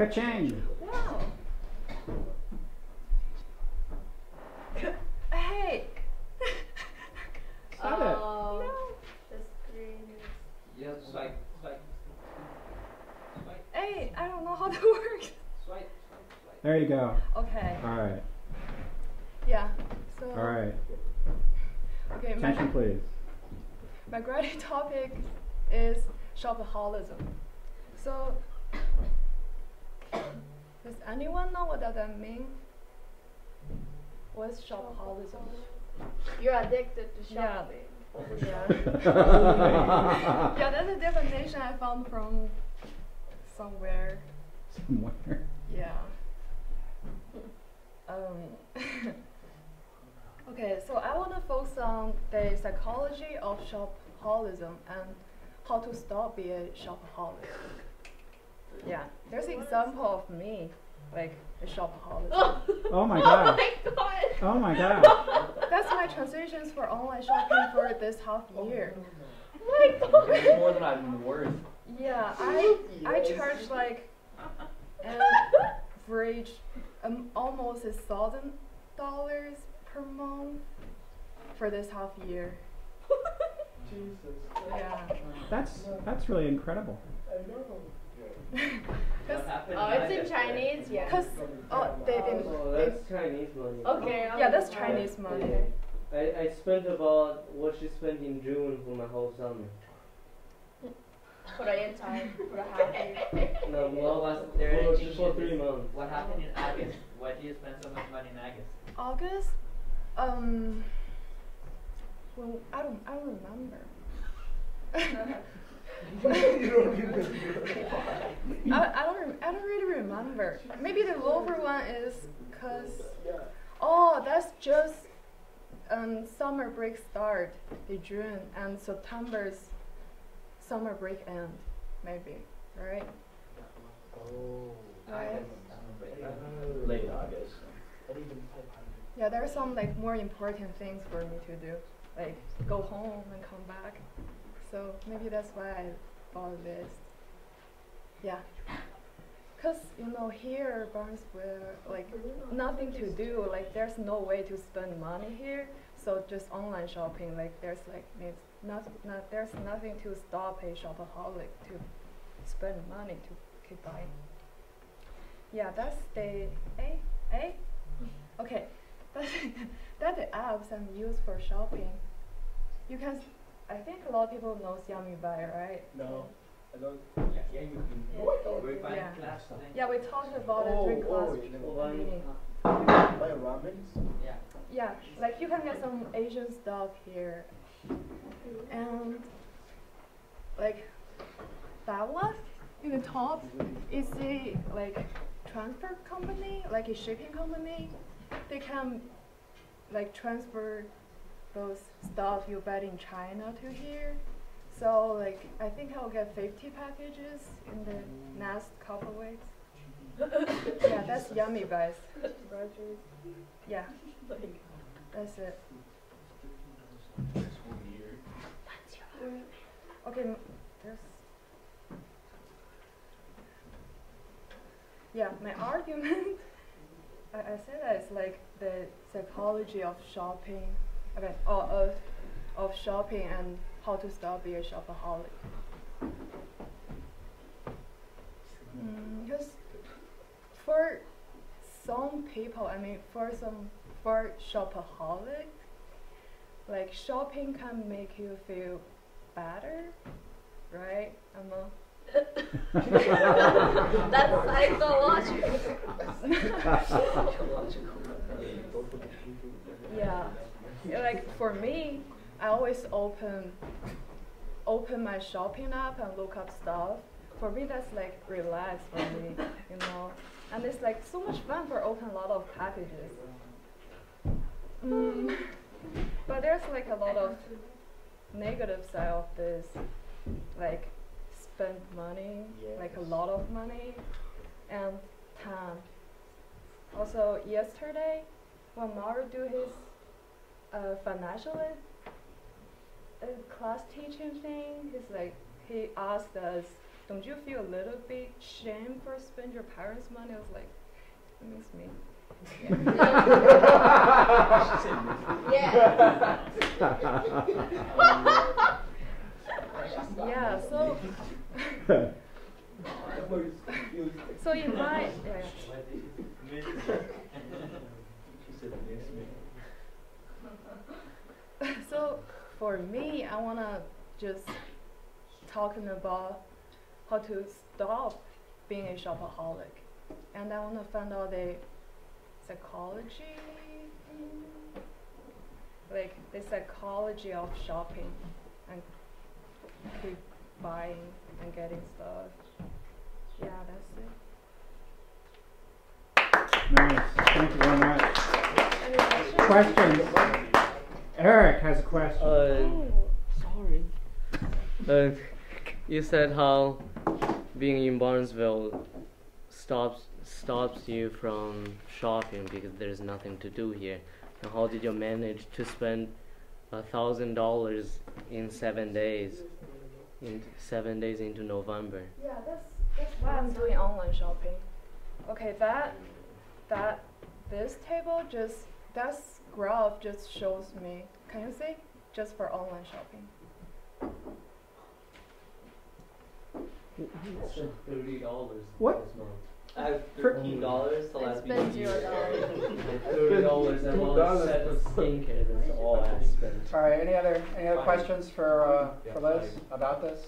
Ka-ching! Wow. hey. Got it. Oh, No. the screen is. Yeah, swipe, swipe. Swipe, Hey, I don't know how to work. swipe, swipe, swipe. There you go. Okay. Alright, Yeah. So. alright. Okay. My, Attention please. my graded topic is shopaholism. So. Does anyone know what that means? What's shopaholism? You're addicted to shopping. Yeah. yeah, that's a definition I found from somewhere. Somewhere. Yeah. Um, okay, so I want to focus on the psychology of shopholism and how to stop being a shopaholic. Yeah, there's an example of me, like a shopaholic. Oh my Oh god. my god. Oh my god. That's my transitions for online shopping for this half year. Oh my god. It's more than I'm worth. Yeah, I I charge like an average um, almost a thousand dollars per month for this half year. Jesus. Yeah. That's that's really incredible. What happened Oh, it's in Chinese, yeah. Cause oh they didn't. Oh, They, that's Chinese money. Okay. yeah, I'm- that's Chinese money. Okay. I, I spent about what she spent in June for my whole summer. For the entire, for the half year. No, What well, was there for, anything for you three months. What happened in August? Why did you spend so much money in August? August, um, well I don't I don't remember. I, I don't rem- I don't really remember. Maybe the lower one is cause oh that's just um summer break start in June and September's summer break end maybe right right Late August. yeah there are some like more important things for me to do like go home and come back so maybe that's why I bought this. Yeah. Cause you know here Barnesville like nothing to do. Like there's no way to spend money here. So just online shopping like there's like not, not there's nothing to stop a shopaholic to spend money to keep buying. Yeah that's the a a okay. That's that's the apps I'm used for shopping. You can I think a lot of people know Yamibuy right No, I don't. Yeah, yeah, you can. We're Yeah. class yeah we talked about it Oh, during oh, class oh, you Oh, meeting Buy ramens? Yeah. Yeah, like you can get some Asian stuff here. And like that one in the top is a like transfer company, like a shipping company. They can like transfer those stuff you buy in China to here. So like I think I'll get 50 packages in the next couple weeks. yeah, that's yummy, guys. Rogers. Yeah, that's it. Okay, there's. Yeah, my argument. I, I say that it's like the psychology of shopping. I mean, or of of shopping and how to stop being a shopaholic. Mm, because for some people, I mean, for some for shopaholic, like shopping can make you feel better, right? Emma? That's psychological. Yeah. Yeah, Like for me, I always open open my shopping app and look up stuff. For me, that's like relax for me, you know. And it's like so much fun for open a lot of packages. Mm. But there's like a lot of negative side of this, like spend money, like a lot of money, and time. Also, yesterday, when Mario do his uh, financial uh, class teaching thing, he's like he asked us don't you feel a little bit shame for spend your parents' money? I was like, it makes me. Yeah. Yeah, so so in my yeah, so for me, I wanna just talking about how to stop being a shopaholic, and I wanna find out the psychology, mm, like the psychology of shopping and keep buying and getting stuff. Yeah, that's it. Nice. Thank you very much. Any questions? Questions? Eric has a question. Uh, Oh, sorry. Uh, you said how being in Barnesville stops stops you from shopping because there's nothing to do here. Now, how did you manage to spend a thousand dollars in seven days? In seven days into November. Yeah, that's that's why I'm doing online shopping. Okay, that that this table just that's graph just shows me. Can you see? Just for online shopping. Thirty dollars. What? month. I have For- thirteen dollars to last spent me. zero dollars. Thirty dollars and one $2 set of skincare. That's all I spent. All right. Any other any other questions for uh, for Liz about this?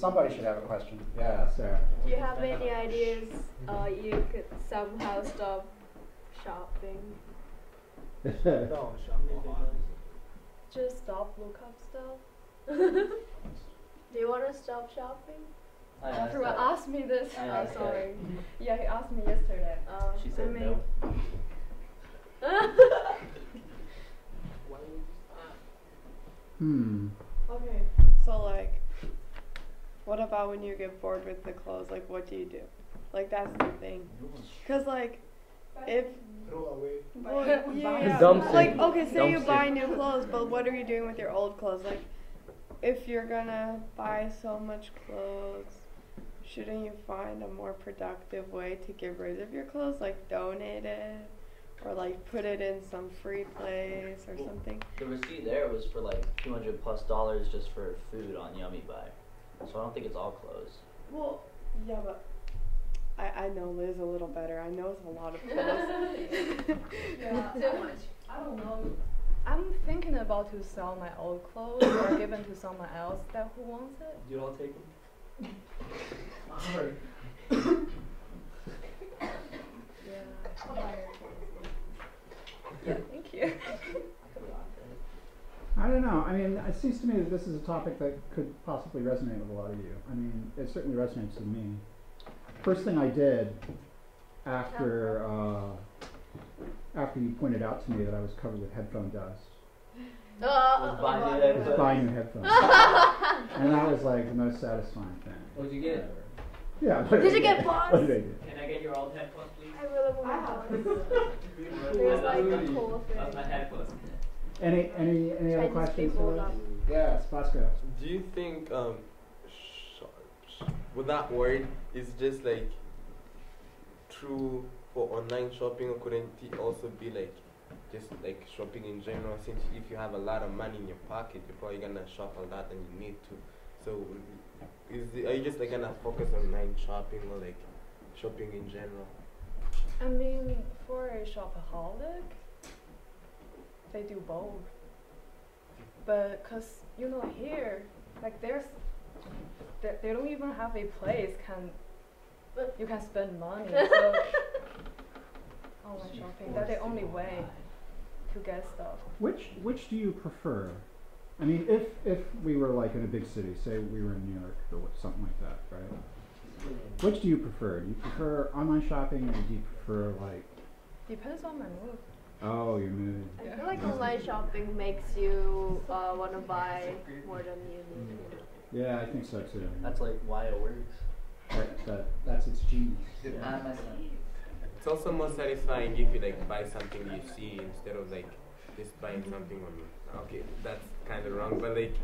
Somebody should have a question. Yeah, Sarah. Do you have any ideas uh, you could somehow stop shopping? No, shopping. Just stop look up stuff. Do you want to stop shopping? I asked Everyone that. asked me this. I I'm. Oh, sorry. Yeah, he asked me yesterday. Uh, She I said mean, no. Hmm. Okay. So like, what about when you get bored with the clothes? Like, what do you do? Like that's the thing. Cause like, if Throw away. well, yeah, yeah. Dumpster. like okay, say you Dumpster. buy new clothes, but what are you doing with your old clothes? Like, if you're gonna buy so much clothes, shouldn't you find a more productive way to get rid of your clothes? Like donate it, or like put it in some free place or something. The receipt there was for like two hundred plus dollars just for food on Yamibuy. So I don't think it's all clothes. Well, yeah, but I, I know Liz a little better. I know it's a lot of clothes. Yeah, too much. I don't know. I'm thinking about to sell my old clothes or give them to someone else that who wants it. You don't take them? Sorry. Yeah. Thank you. I don't know. I mean, it seems to me that this is a topic that could possibly resonate with a lot of you. I mean, it certainly resonates with me. First thing I did after uh, after you pointed out to me that I was covered with headphone dust Uh, buy new was headphones. buying new headphones, and that was like the most satisfying thing. What'd you get? Yeah. what Did you I get did. boss? What did I do? Can I get your old headphones, please? I really want to There's like a cool That's my headphones. Any any any other Chinese questions? people for us? love- Yes, Bosco. Do you think um, sh- sh- with that word is just like true for online shopping, or couldn't it also be like just like shopping in general? Since if you have a lot of money in your pocket, you're probably gonna shop a lot and you need to. So, is the, are you just like gonna focus on online shopping or like shopping in general? I mean, for a shopaholic, they do both. But cause you know here, like there's, they, they don't even have a place can, you can spend money. So online shopping, that's the only way to get stuff. Which which do you prefer? I mean, if if we were like in a big city, say we were in New York or something like that, right? Which do you prefer? Do you prefer online shopping or do you prefer like Depends on my mood. oh your mood? I feel like online shopping makes you uh, want to buy more than you need. Yeah, I think so too. That's like why it works. That, that that's its genius. Ah, my son. It's also more satisfying if you like buy something you see instead of like just buying something on. Okay, that's kind of wrong, but like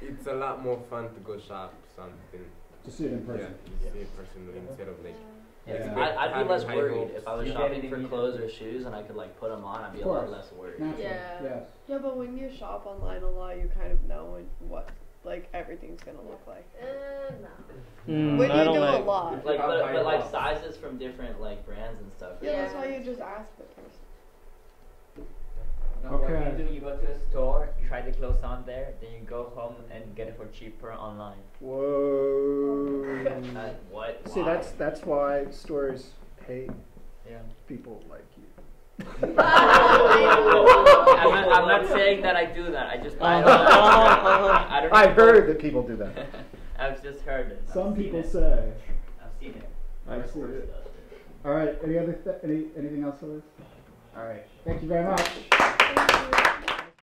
it's a lot more fun to go shop something to see it in Yeah, person. you see it personally instead of like. Yeah, Yeah. I, I'd be less worried hopes. if I was You shopping for clothes or shoes and I could like put them on. I'd be a lot less worried. Naturally, Yeah. yes. Yeah, but when you shop online a lot, you kind of know when, what like everything's gonna look like. Uh, no. Mm, when I you don't do like. a lot. Like, but, but like sizes from different like brands and stuff. Yeah, that's why you just ask the person. No, What Okay. you do, you go to a store, try the clothes on there, then you go home and get it for cheaper online. Whoa. Uh, what? See, Why? that's that's why stores hate Yeah. people like you. I'm, not, I'm not saying that I do that. I just buy it Uh-huh, uh-huh. I don't know. I've heard that people do that. I've just heard it. I've Some people it. say. I've seen it. I've seen it. All right. Any other th- any anything else, Liz? All right. Thank you very much. Thank you.